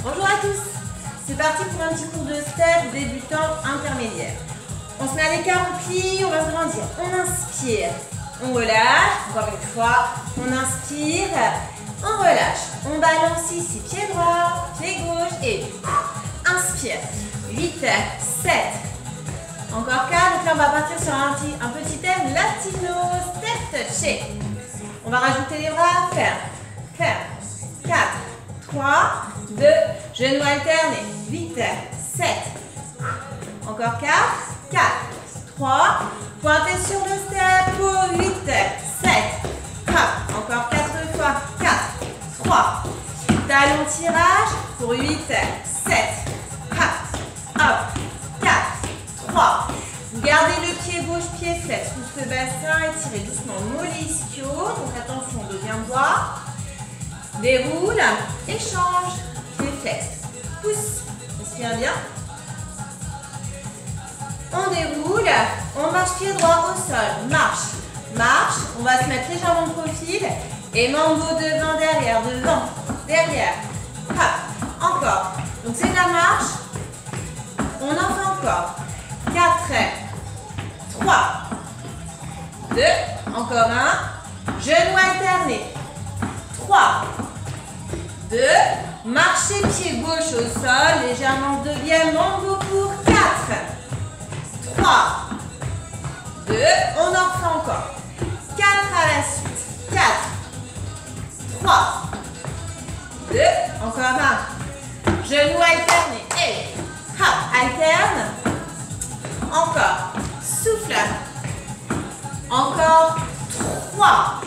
Bonjour à tous C'est parti pour un petit cours de step débutant intermédiaire. On se met à l'écart, on plie, on va se grandir. On inspire, on relâche, encore une fois, on inspire, on relâche. On balance ici, pied droit, pied gauche et inspire. 8, 7, encore 4. Donc là, on va partir sur un petit, un petit thème latino, step touché. On va rajouter les bras, ferme, ferme. 4, 3, 2, genoux alternés, 8, 7. Encore 4, 4, 3, pointez sur le step pour 8, 7. Hop, encore 4 fois, 4, 3. Talon tirage pour 8, 7. Hop, hop, 4, 3. Vous gardez le pied gauche, pied flex. Pousse le bassin, étirez doucement mollet ischio. Donc attention, on devient droit. Déroule, échange, flex. Pousse, respire bien. On déroule, on marche pied droit au sol, marche, marche. On va se mettre légèrement de profil et mambo devant, derrière, devant, derrière. Hop, encore. Donc c'est la marche. On en fait encore. 4, 3, 2, encore un. Genoux alternés. 3, 2, marchez pied gauche au sol, légèrement deuxième, mambo pour 4, 3, 2, on en refait encore. 4 à la suite. 4, 3, 2, encore un. Genoux alternés. Et hop, alterne. Encore. Souffle. Encore. 3,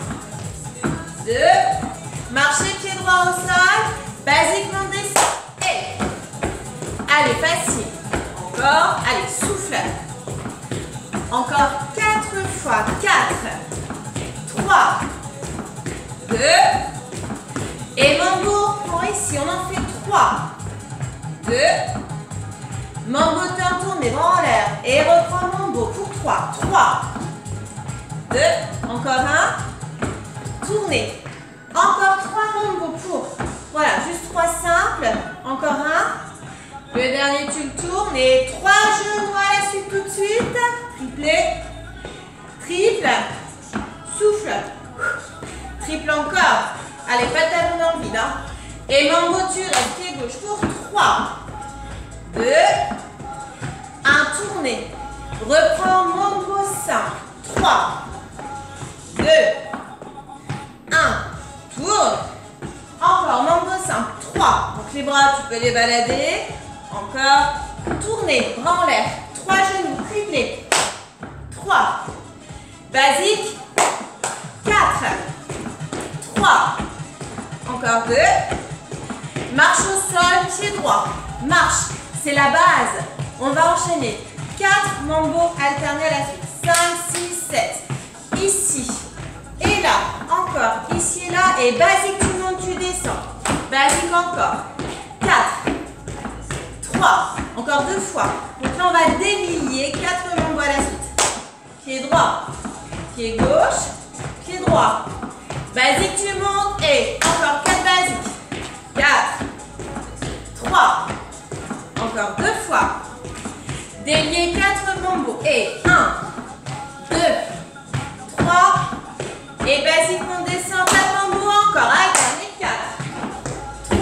2, marchez pied droit au sol. Basiquement descend. Et allez, facile. Encore. Allez, souffle. Encore 4 fois. 4, 3, 2, et mambo pour ici. On en fait 3, 2, mambo turn, tourne les bras en l'air. Et reprends mambo pour 3, 3, 2, encore un, tournez. Encore 3 mambo pour, voilà, juste 3 simples. Encore un. Le dernier, tu le tournes. Et 3 genoux à la suite tout de suite. Triplé. Triple. Souffle. Triple encore. Allez, pas de talon dans le vide. Hein. Et mambo, tu restes pied gauche pour 3, 2, 1, tournez. Reprends mambo simple. 3, 2, simple. 3. Donc les bras, tu peux les balader. Encore. Tournez, bras en l'air. 3 genoux, triplés. 3. Basique. 4. 3. Encore 2. Marche au sol, pied droit. Marche, c'est la base. On va enchaîner. 4 mambo alternés à la suite. 5, 6, 7. Ici. Et là. Encore. Ici et là. Et basique, tu montes, tu descends. Basique encore. 4. 3. Encore deux fois. Donc là, on va délier 4 mambo à la suite. Pied droit. Pied gauche. Pied droit. Basique, tu montes. Et encore 4 basiques. 4. 3. Encore deux fois. Délier 4 mambo. Et 1, 2, 3. Et basique, on descend. 4 mambo encore.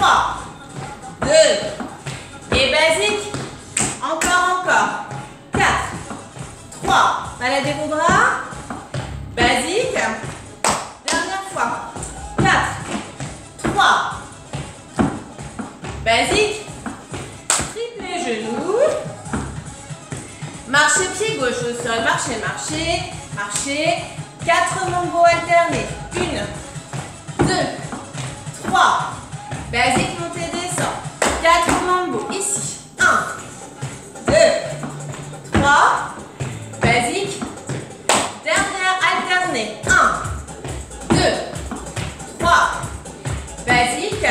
Alternez 4. 3, 2. Et basique. Encore, encore. 4, 3. Baladez vos bras. Basique. Dernière fois. 4, 3. Basique. Triple genoux. Marchez pied gauche au sol. Marchez, marchez, marchez. 4 mambo alternés. 1, 2, 3. Basique, montez, descend. 4 mambo. Ici. 1, 2, 3. Basique. Dernière alternée. 1, 2, 3. Basique.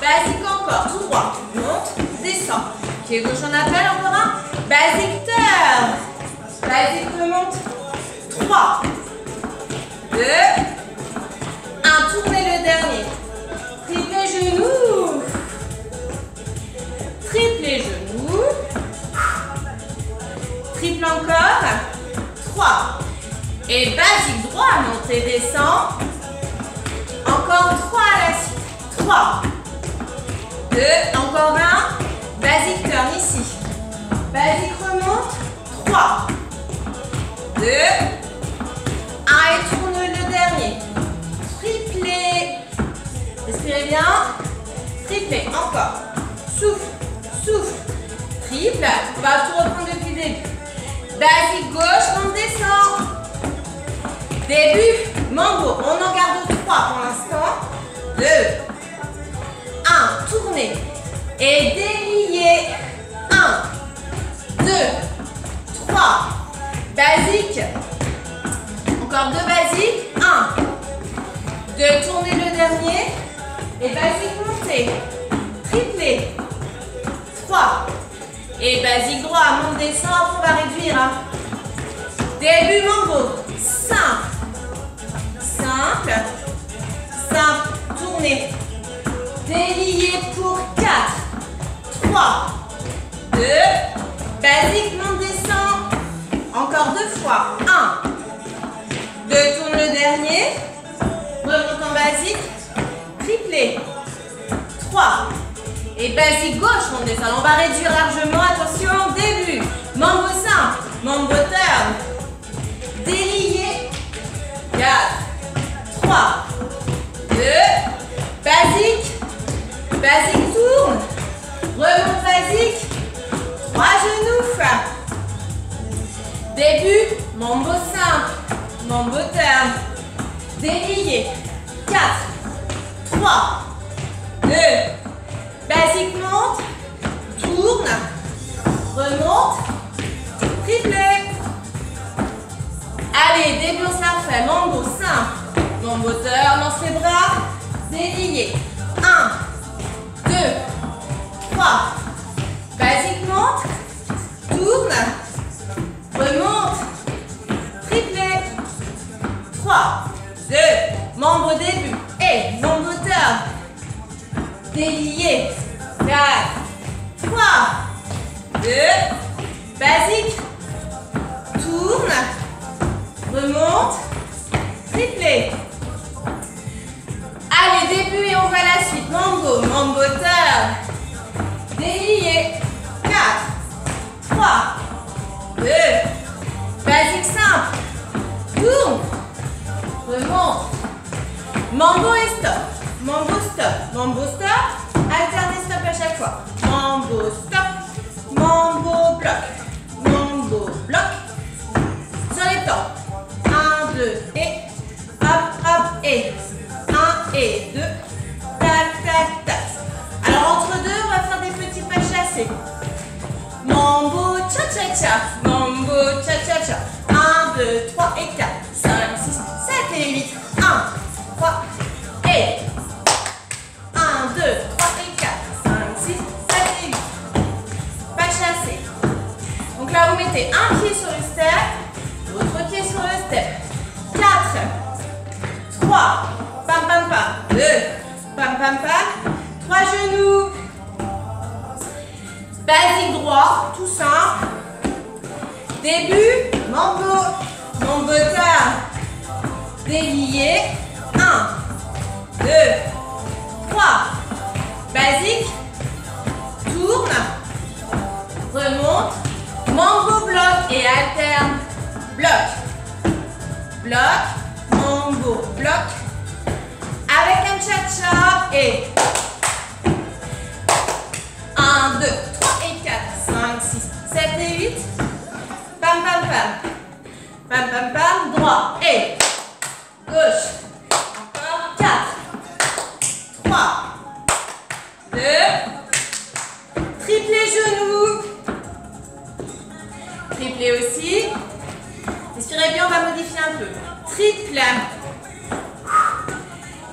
Basique encore. Tout droit. Monte, descend. Pied gauche, on appelle encore un. Basique turn. Basique remonte. 3, 2, Et basique droit, montez, descend. Encore trois à la suite. Trois. Deux. Encore un. Basique turn ici. Basique remonte. Trois. Deux. Un et tourne le dernier. Triplé. Respirez bien. Triplé. Encore. Souffle. Souffle. Triple. On va tout reprendre depuis le début. Basique gauche, on descend. Début, mambo. On en garde trois pour l'instant. Deux. Un. Tournez. Et déliez. Un. Deux. Trois. Basique. Encore deux basiques. Un. Deux. Tournez le dernier. Et basique montée. Triplé. Trois. Et basique droit, monte, descend, on va réduire. Hein. Début mambo. Simple. Simple. Simple. Tournez. Délié pour 4. 3. 2. Basique, monte, descend. Encore deux fois. 1. 2. Tourne le dernier. Remonte en basique. Triplé. 3. Et basique gauche, on descend. On va réduire largement. Attention, début. Mambo simple. Mambo turn. Délié. 4. 3. 2. Basique. Basique tourne. Remonte basique. 3 genoux. Début. Mambo simple. Mambo turn. Délié. 4. 3. 2. Basique monte, tourne, remonte, triplé. Allez, se la refait. Mambo simple. Mambo turn, lance les bras, délié. 1, 2, 3. Basique monte, tourne, remonte, triplé. 3, 2, membre début et mambo turn. Délié. 4, 3, 2, basique, tourne, remonte, triplé. Allez, début et on va à la suite. Mambo, mambo turn. Délié. 4, 3, 2, basique simple, tourne, remonte. Mambo et stop. Mambo stop. Mambo stop. Alternez stop à chaque fois. Mambo stop. Mambo bloc. Mambo bloc. Sur les temps. 1, 2 et hop, hop et 1 et 2. Tac, tac, tac. Alors entre deux, on va faire des petits pas chassés. Mambo cha cha cha. Mambo cha cha cha. 3, pam pam pam, 2, pam pam pam, 3 genoux. Basique droit, tout simple. Début, mambo, mambo turn. Délié, 1, 2, 3. Basique. Tourne. Remonte. Mambo bloc et alterne. Bloc. Bloc. Bloc. Avec un cha-cha et 1, 2, 3 et 4, 5, 6, 7 et 8. Pam pam pam. Pam pam pam. Droit et gauche. Encore 4. 3, 2, triplé genou, triplé aussi, respirez bien, on va modifier un peu, triple,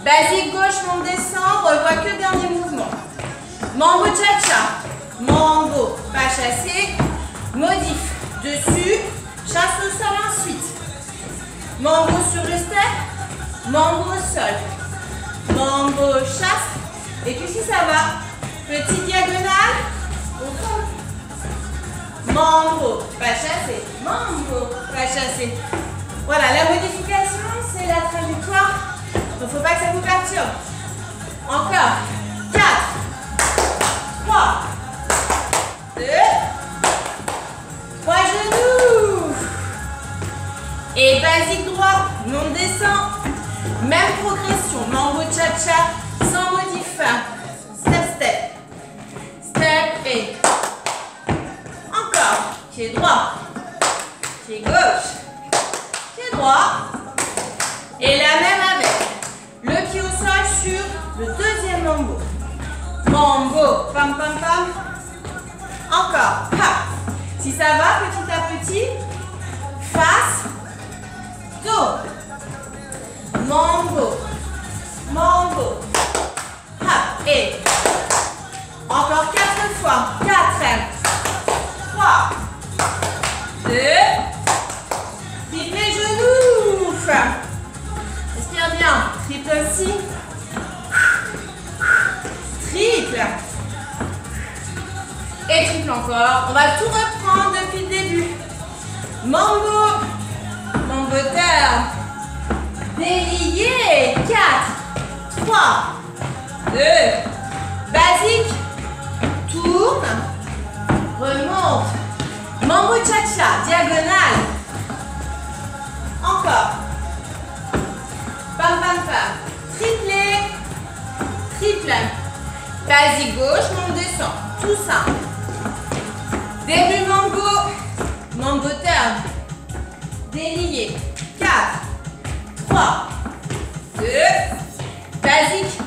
basique gauche, monte, descend, revois que dernier mouvement, mambo cha-cha, mambo, pas chassé, modif, dessus, chasse au sol ensuite, mambo sur le step, mambo au sol, Mambo, chasse. Et puis si ça va, petit diagonale, au fond. Mambo, pas chassé. Mambo, pas chassé. Voilà, la modification, c'est la trajectoire. Donc, faut pas que ça vous perturbe. Encore. 4, 3, 2, 3 genoux. Et basique droit, monte, descend. Même progression, mambo cha-cha, Si ça va, petit à petit, face, dos. Mambo. Mambo. Ha. Et encore quatre fois. Quatre. Trois. Deux. On va tout reprendre depuis le début. Mambo. Mambo terre. Délié. 4, 3, 2, basique. Tourne. Remonte. Mambo cha-cha. Diagonale. Encore. Pam, pam, pam. Triplé. Triple. Basique gauche, monte, descend. Tout simple. Début mambo. Mambo turn. Délié. 4, 3, 2, basique.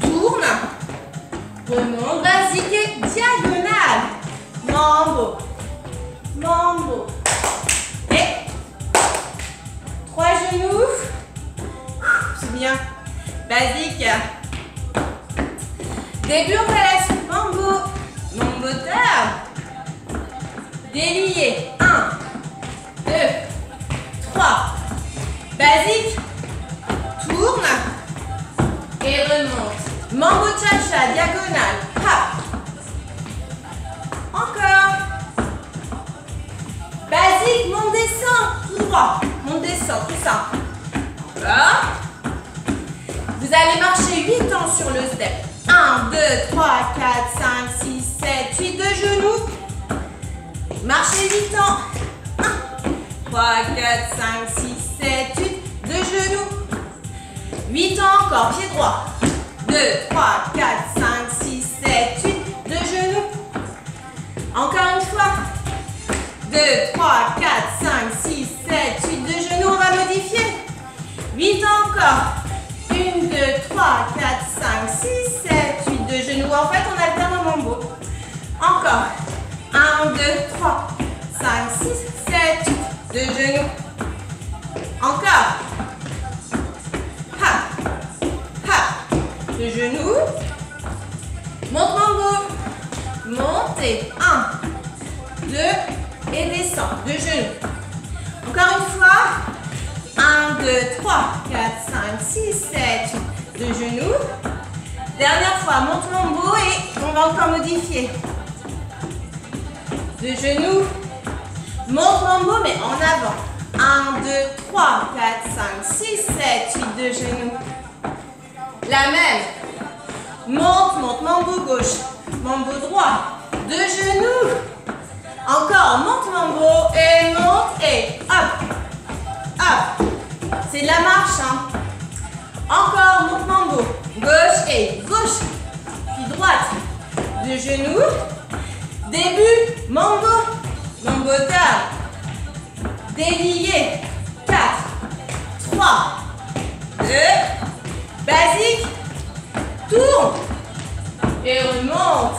Tourne. Remonte, basique et diagonale. Mambo. Mambo. Et trois genoux. C'est bien. Basique. Début, on suite. Mambo. Mambo turn. Délié. 1, 2, 3. Basique. Tourne. Et remonte. Mambo cha-cha, diagonale. Hop. Encore. Basique, descend. Tout droit. Monte, descend, tout ça. Encore. Vous allez marcher 8 ans sur le step. 1, 2, 3, 4, 5, 6, 7, 8 de genoux. Marchez 8 ans. 1, 3, 4, 5, 6, 7, 8 de genoux. 8 ans encore, pied droit. 2, 3, 4, 5, 6, 7, 8 de genoux. Encore une fois. 2, 3, 4, 5, 6, 7, 8 de genoux. On va modifier. 8 ans encore. 1, 2, 3, 4, 5, 6, 7, 8 de genoux. En fait, on alterne au mambo. Encore. 1, 2, 3, 5, 6, 7, 8 de genoux. Encore. Ha. Ha. De genoux. Monte mambo. Montez. 1, 2 et descend. De genoux. Encore une fois. 1, 2, 3, 4, 5, 6, 7, 8 de genoux. Dernière fois, monte mambo et on va encore modifier. De genoux. Monte mambo mais en avant. 1, 2, 3, 4, 5, 6, 7, 8 de genoux. La même. Monte, monte, mambo gauche. Mambo droit. De genoux. Encore, monte mambo et monte et hop. Hop. C'est de la marche. Hein. Encore, monte mambo. Gauche et gauche. Puis droite. De genoux. Début, mambo. Mambo tard. Délié. 4, 3, 2, basique. Tourne. Et remonte.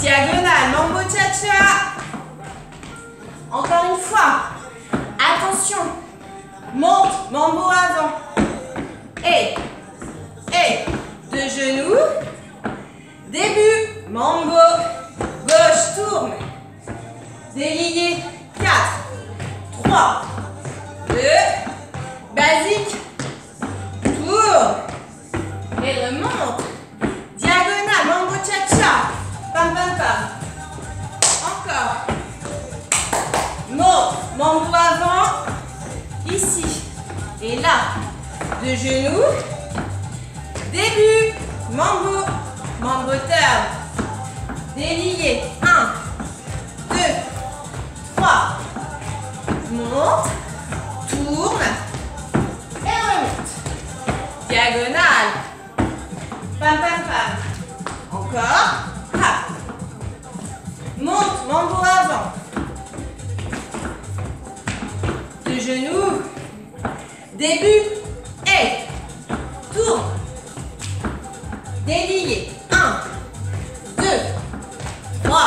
Diagonale, mambo cha-cha. Encore une fois. Attention. Monte, mambo avant. Et, et, de genoux. Début, mambo. Tourne. Délié, 4, 3, 2, basique. Tourne. Et remonte. Diagonale, mambo cha-cha. Pam, pam, pam. Encore. Monte, mambo avant. Et là, de genoux. Début. Mambo. Mambo turn. Délié. 1, 2, 3. Monte. Tourne. Et remonte. Diagonale. Pam, pam, pam. Encore. Hop. Monte. Mambo avant. De genoux. Début. Et. Tourne. Délié. 1, 2, 3.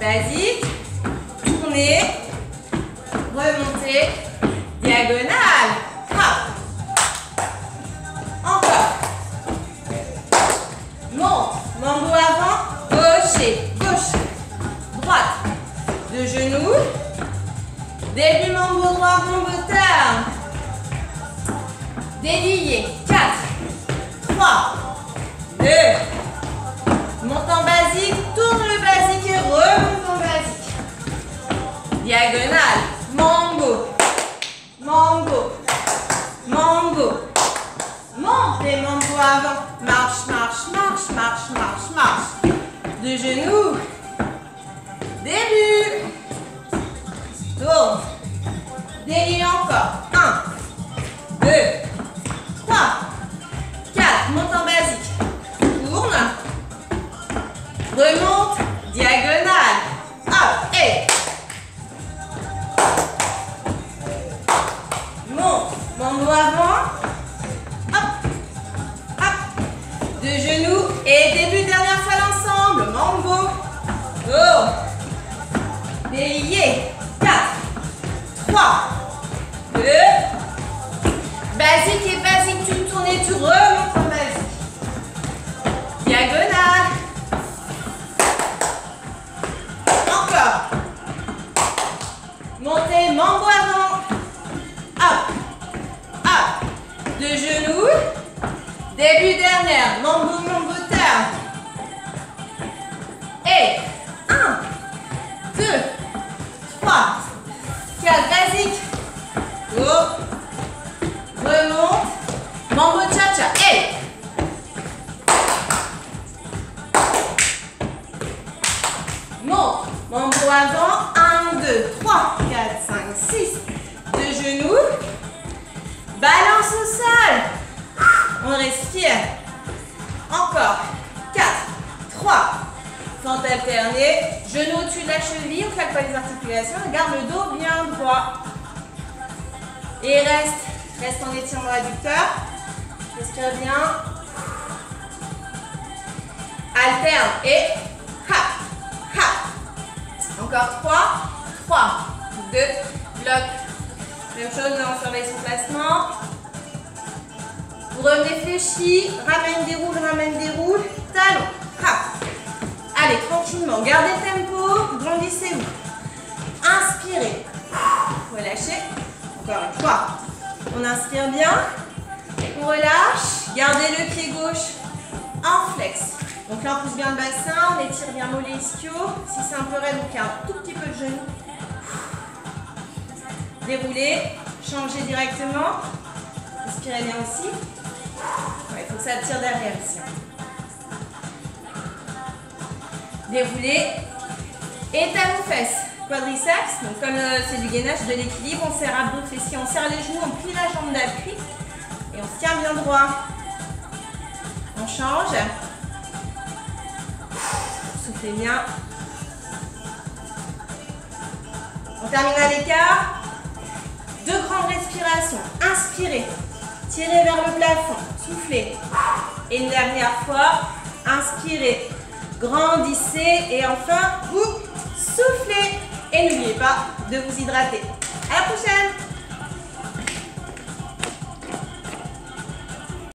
Basique. Tournez. Remontez. Diagonale. Hop. Encore. Monte. Mambo avant. Gaucher. Gauche. Droite. De genoux. Début mambo droit, mambo turn. Délié. 4, 3, 2. Monte en basique, tourne le basique et remonte en basique. Diagonale. Mambo. Mambo. Mambo. Monte les mambo avant. Marche, marche, marche, marche, marche, marche. De genoux. Début. Tourne. Délié encore. 1, 2, Et début dernière fois l'ensemble. Mambo. Tourne. Délié. 4, 3, 2. Basique et basique, tu tournes et tu remontes 6. De genoux. Balance au sol. On respire. Encore. 4, 3. Fente alternée. Genoux au-dessus de la cheville. On ne claque pas les articulations. Garde le dos bien droit. Et reste. Reste en étirant adducteur. Respire bien. Alterne. Et hop. Hop. Encore 3. 3. 2. Bloc. Même chose, là, on surveille son placement. Vous revenez fléchi. Ramène, déroule, ramène, déroule. Talon. Hop. Allez, tranquillement. Gardez le tempo. Grandissez-vous. Inspirez. Relâchez. Encore une fois. On inspire bien. On relâche. Gardez le pied gauche en flex. Donc là, on pousse bien le bassin. On étire bien mollet ischio. Si c'est un peu raide, donc il un tout petit peu de genou. Déroulez. Changez directement. Inspirez bien aussi. Il faut que ça tire derrière ici. Déroulez. Et talons fesses. Quadriceps. Donc comme euh, c'est du gainage de l'équilibre, on serre abdos fessiers, on serre les genoux, on plie la jambe d'appui. Et on se tient bien droit. On change. Soufflez bien. On termine à l'écart. Deux grandes respirations. Inspirez. Tirez vers le plafond. Soufflez. Et une dernière fois. Inspirez. Grandissez. Et enfin, vous soufflez. Et n'oubliez pas de vous hydrater. À la prochaine